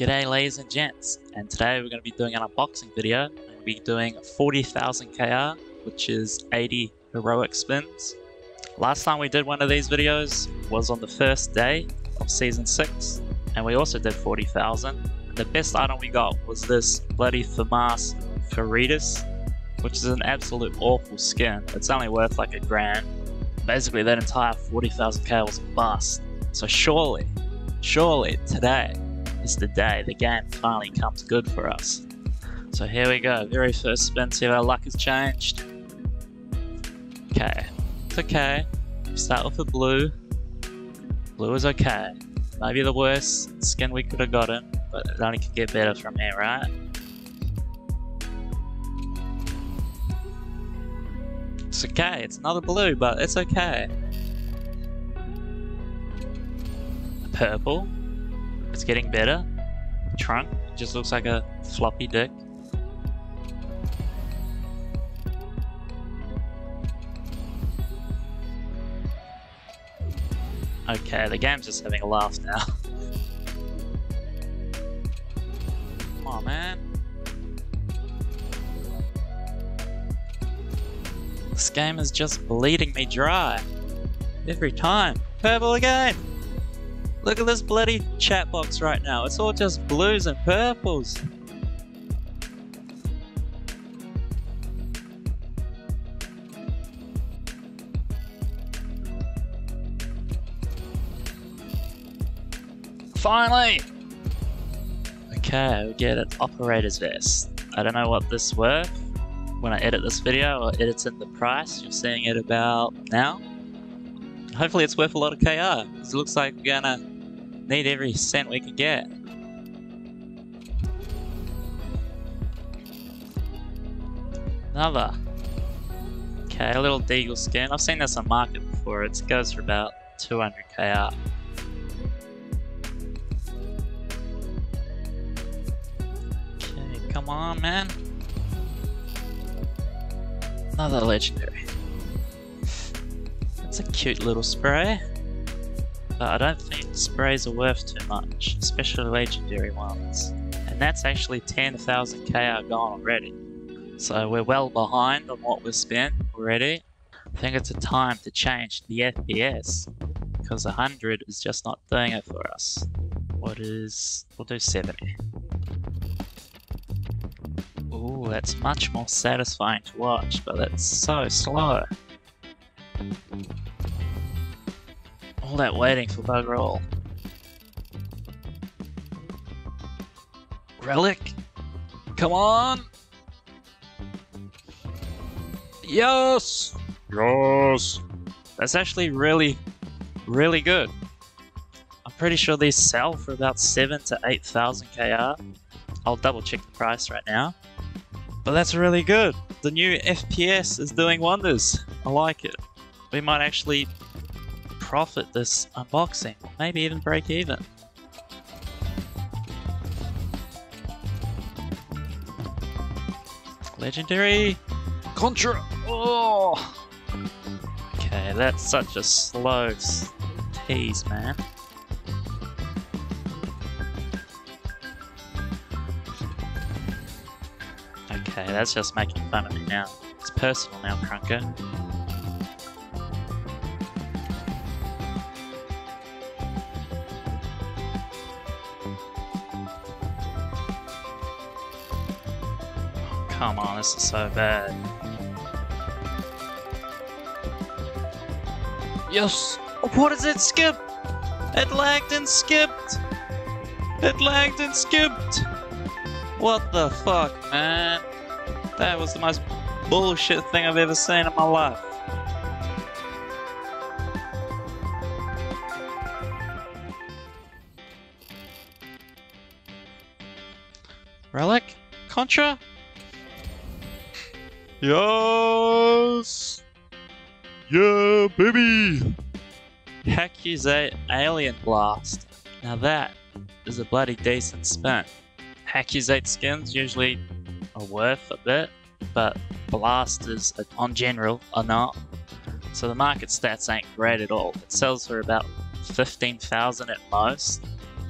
G'day ladies and gents, and today we're going to be doing an unboxing video. We're going to be doing 40,000 KR, which is 80 heroic spins. Last time we did one of these videos was on the first day of Season 6, and we also did 40,000. The best item we got was this bloody FAMAS Faritas, which is an absolute awful skin. It's only worth like a grand. Basically that entire 40,000k was a bust. So surely, surely today is the day the game finally comes good for us. So here we go, very first spin, see if our luck has changed. Okay, it's okay. Start with a blue. Blue is okay. Maybe the worst skin we could have gotten, but it only could get better from here, right? It's okay, it's another blue, but it's okay. Purple. It's getting better. Trunk just looks like a floppy dick. Okay, the game's just having a laugh now. Come on, man. This game is just bleeding me dry. Every time. Purple again! Look at this bloody chat box right now. It's all just blues and purples. Finally! Okay, we get an operator's vest. I don't know what this is worth. When I edit this video, or edit in the price, you're seeing it about now. Hopefully it's worth a lot of KR, it looks like we're gonna need every cent we can get. Another. Okay, a little Deagle skin. I've seen this on market before. It goes for about 200 KR. Okay, come on, man. Another legendary. That's a cute little spray. But I don't think sprays are worth too much, especially legendary ones. And that's actually 10,000 KR gone already. So we're well behind on what we've spent already. I think it's a time to change the FPS, because 100 is just not doing it for us. What is... we'll do 70. Ooh, that's much more satisfying to watch, but that's so slow. All that waiting for bug roll. Relic? Come on! Yes! Yes! That's actually really, really good. I'm pretty sure these sell for about 7 to 8,000 KR. I'll double check the price right now. But that's really good. The new FPS is doing wonders. I like it. We might actually profit this unboxing, maybe even break even. Legendary Contra! Oh! Okay, that's such a slow tease, man. Okay, that's just making fun of me now. It's personal now, Krunker. Come on, this is so bad. Yes! What is it skip? It lagged and skipped! It lagged and skipped! What the fuck, man? That was the most bullshit thing I've ever seen in my life. Relic? Contra? Yes! Yeah, baby! Heck is a Alien Blast. Now that is a bloody decent spin. Hakusei skins usually are worth a bit, but blasters on general are not. So the market stats ain't great at all. It sells for about 15,000 at most.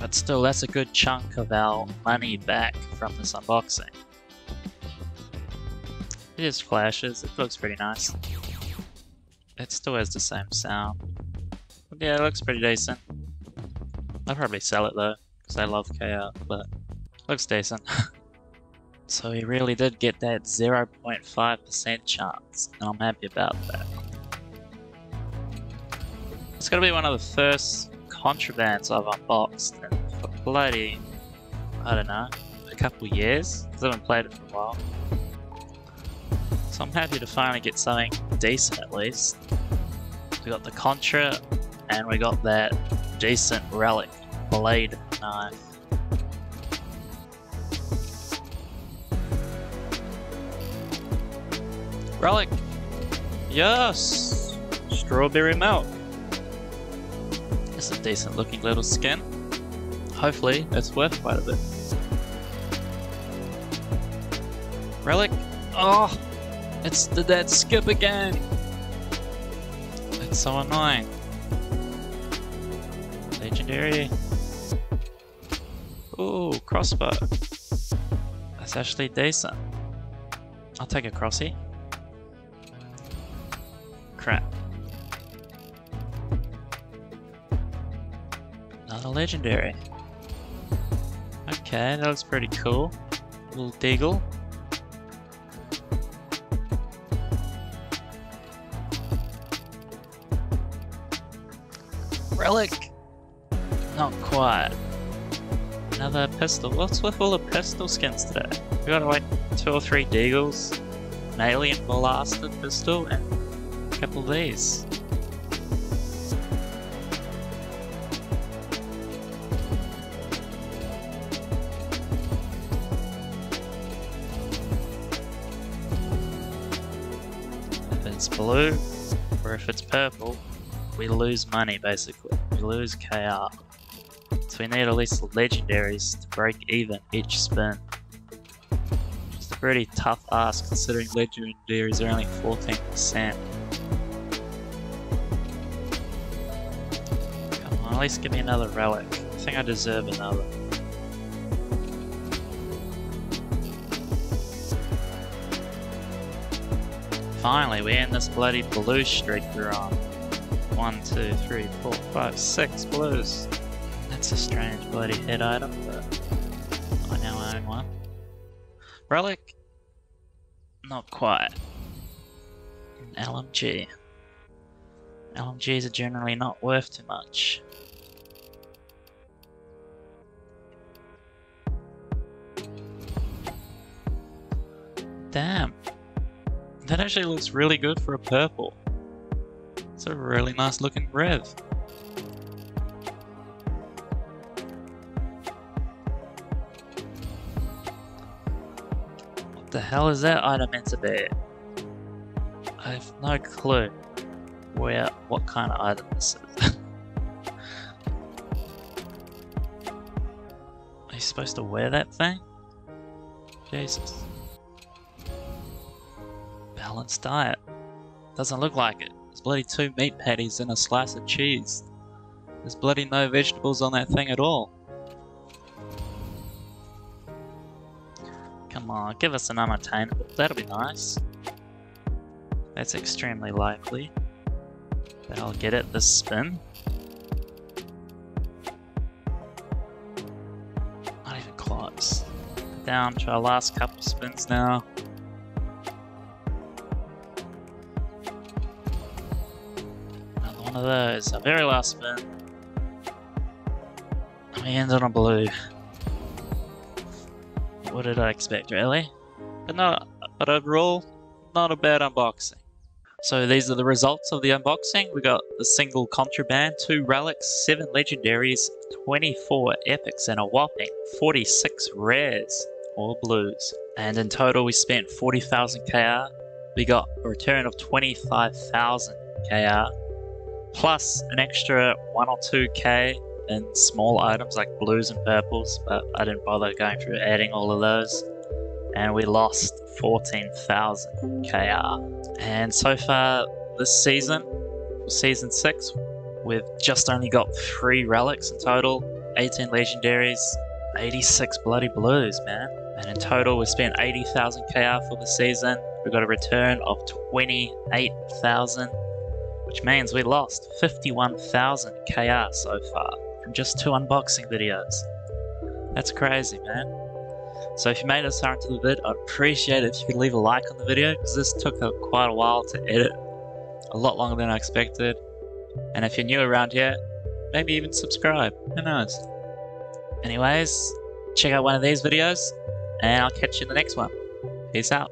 But still, that's a good chunk of our money back from this unboxing. It just flashes, it looks pretty nice. It still has the same sound. But yeah, it looks pretty decent. I'll probably sell it though, because I love KR, but looks decent. so he really did get that 0.5% chance, and I'm happy about that. It's gonna be one of the first contrabands I've unboxed in for bloody, I don't know, a couple years, because I haven't played it for a while. So I'm happy to finally get something decent at least. We got the Contra, and we got that decent relic blade knife. Relic! Yes! Strawberry milk. It's a decent looking little skin. Hopefully, it's worth quite a bit. Relic! Oh! It's the dead skip again! It's so annoying. Legendary. Ooh, crossbow. That's actually decent. I'll take a crossy. Crap. Another legendary. Okay, that looks pretty cool. Little deagle. Relic! Not quite. Another pistol. What's with all the pistol skins today? We got like two or three deagles, an alien blasted pistol, and a couple of these. If it's blue, or if it's purple, we lose money basically. Lose KR. So we need at least legendaries to break even each spin. It's a pretty tough ask considering legendaries are only 14%. Come on, at least give me another relic. I think I deserve another. Finally, we end this bloody blue streak we're on. One, two, three, four, five, six blues. That's a strange bloody head item, but I now own one. Relic? Not quite. An LMG. LMGs are generally not worth too much. Damn. That actually looks really good for a purple. It's a really nice looking rev. What the hell is that item meant to be? I have no clue where, what kind of item this is. Are you supposed to wear that thing? Jesus. Balanced diet. Doesn't look like it. There's bloody two meat patties and a slice of cheese. There's bloody no vegetables on that thing at all. Come on, give us an unattainable. That'll be nice. That's extremely likely. But I'll get it this spin. Not even close. Down to our last couple spins now. One of those. Our very last spin. We end on a blue. What did I expect, really? But no, but overall, not a bad unboxing. So these are the results of the unboxing. We got the single contraband, two relics, seven legendaries, 24 epics, and a whopping 46 rares or blues. And in total, we spent 40,000 KR. We got a return of 25,000 KR, plus an extra 1 or 2K in small items like blues and purples, but I didn't bother going through adding all of those. And we lost 14,000 KR. And so far this season, season 6, we've just only got 3 relics in total, 18 legendaries, 86 bloody blues, man. And in total, we spent 80,000 KR for the season. We got a return of 28,000, which means we lost 51,000 KR so far from just two unboxing videos. That's crazy, man. So if you made it this far into the vid, I'd appreciate it if you could leave a like on the video, because this took a, quite a while to edit. A lot longer than I expected. And if you're new around here, maybe even subscribe. Who knows? Anyways, check out one of these videos, and I'll catch you in the next one. Peace out.